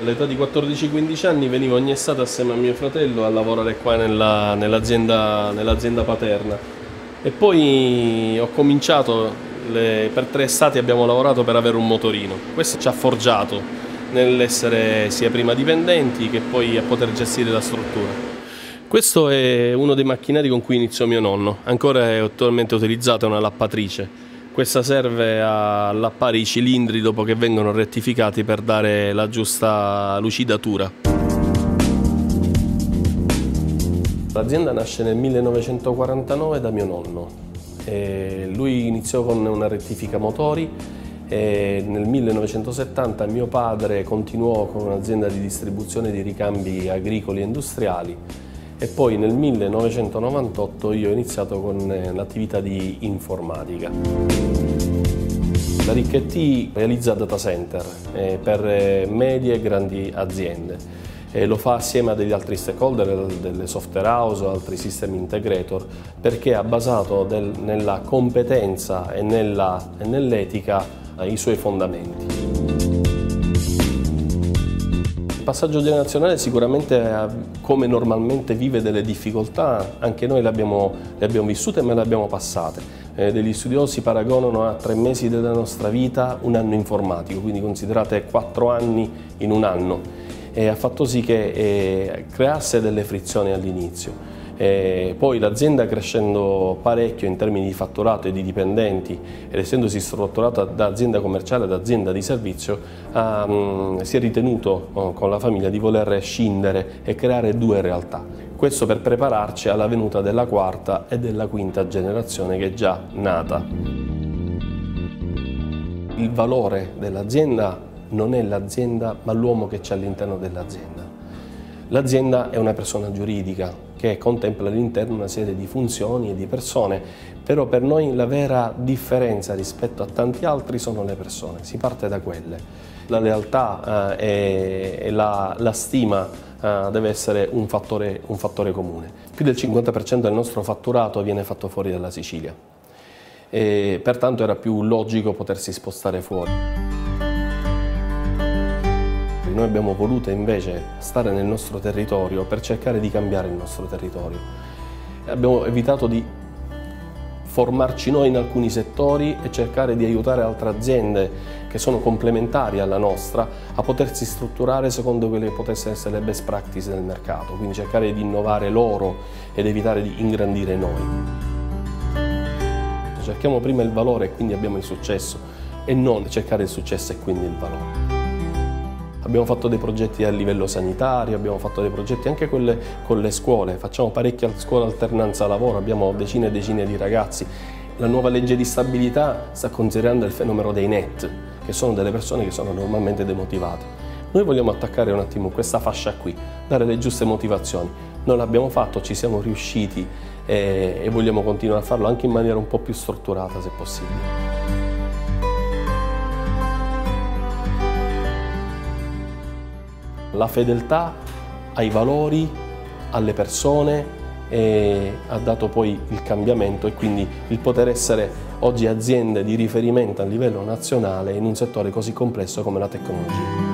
All'età di 14-15 anni venivo ogni estate assieme a mio fratello a lavorare qua nella, nell'azienda, nell'azienda paterna e poi ho cominciato, le, per tre estati abbiamo lavorato per avere un motorino. Questo ci ha forgiato nell'essere sia prima dipendenti che poi a poter gestire la struttura. Questo è uno dei macchinari con cui iniziò mio nonno, ancora è attualmente utilizzato, è una lappatrice. Questa serve a lappare i cilindri dopo che vengono rettificati per dare la giusta lucidatura. L'azienda nasce nel 1949 da mio nonno. E lui iniziò con una rettifica motori e nel 1970 mio padre continuò con un'azienda di distribuzione di ricambi agricoli e industriali e poi nel 1998 io ho iniziato con eh, l'attività di informatica. La Ricchetti realizza data center eh, per eh, medie e grandi aziende e lo fa assieme a degli altri stakeholder, delle software house o altri system integrator perché ha basato del, nella competenza e nell'etica nell i suoi fondamenti passaggio generazionale sicuramente eh, come normalmente vive delle difficoltà, anche noi le abbiamo, le abbiamo vissute ma le abbiamo passate. Eh, degli studiosi paragonano a tre mesi della nostra vita un anno informatico, quindi considerate quattro anni in un anno. E ha fatto sì che eh, creasse delle frizioni all'inizio. E poi l'azienda crescendo parecchio in termini di fatturato e di dipendenti ed essendosi strutturata da azienda commerciale ad azienda di servizio ha, um, si è ritenuto uh, con la famiglia di voler scindere e creare due realtà. Questo per prepararci alla venuta della quarta e della quinta generazione che è già nata. Il valore dell'azienda non è l'azienda ma l'uomo che c'è all'interno dell'azienda. L'azienda è una persona giuridica, che contempla all'interno una serie di funzioni e di persone, però per noi la vera differenza rispetto a tanti altri sono le persone, si parte da quelle. La lealtà eh, e la, la stima eh, deve essere un fattore, un fattore comune. Più del 50% del nostro fatturato viene fatto fuori dalla Sicilia e pertanto era più logico potersi spostare fuori. Noi abbiamo voluto invece stare nel nostro territorio per cercare di cambiare il nostro territorio. Abbiamo evitato di formarci noi in alcuni settori e cercare di aiutare altre aziende che sono complementari alla nostra a potersi strutturare secondo quelle che potessero essere le best practice del mercato, quindi cercare di innovare loro ed evitare di ingrandire noi. Cerchiamo prima il valore e quindi abbiamo il successo e non cercare il successo e quindi il valore. Abbiamo fatto dei progetti a livello sanitario, abbiamo fatto dei progetti anche con le, con le scuole, facciamo parecchia scuola alternanza lavoro, abbiamo decine e decine di ragazzi. La nuova legge di stabilità sta considerando il fenomeno dei net, che sono delle persone che sono normalmente demotivate. Noi vogliamo attaccare un attimo questa fascia qui, dare le giuste motivazioni. Non l'abbiamo fatto, ci siamo riusciti eh, e vogliamo continuare a farlo anche in maniera un po' più strutturata se possibile. La fedeltà ai valori, alle persone e ha dato poi il cambiamento e quindi il poter essere oggi aziende di riferimento a livello nazionale in un settore così complesso come la tecnologia.